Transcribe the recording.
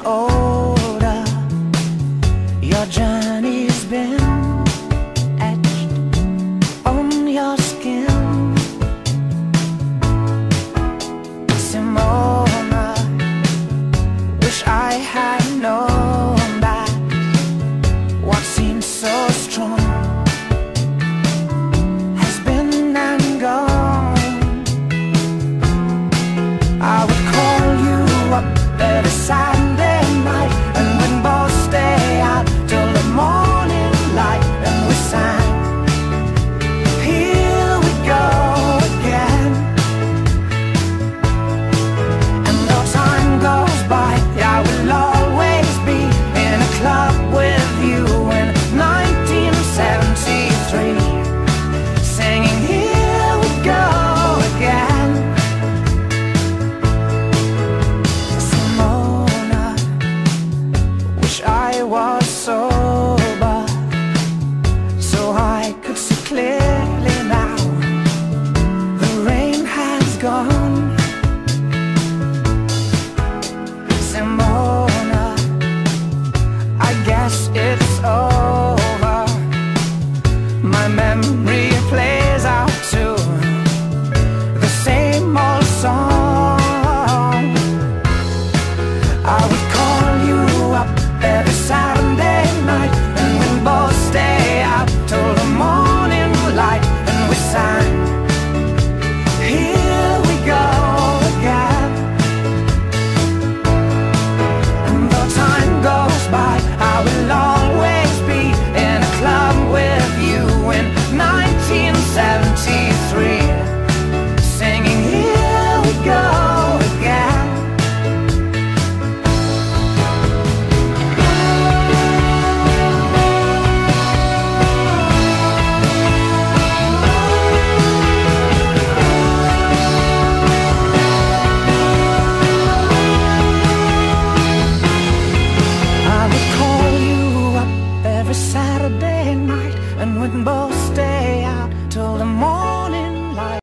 older Your journey's been etched on your skin. Simona, wish I had I was sober So I could see clearly now. The rain has gone. Simona I guess it's night and we'd both stay out till the morning.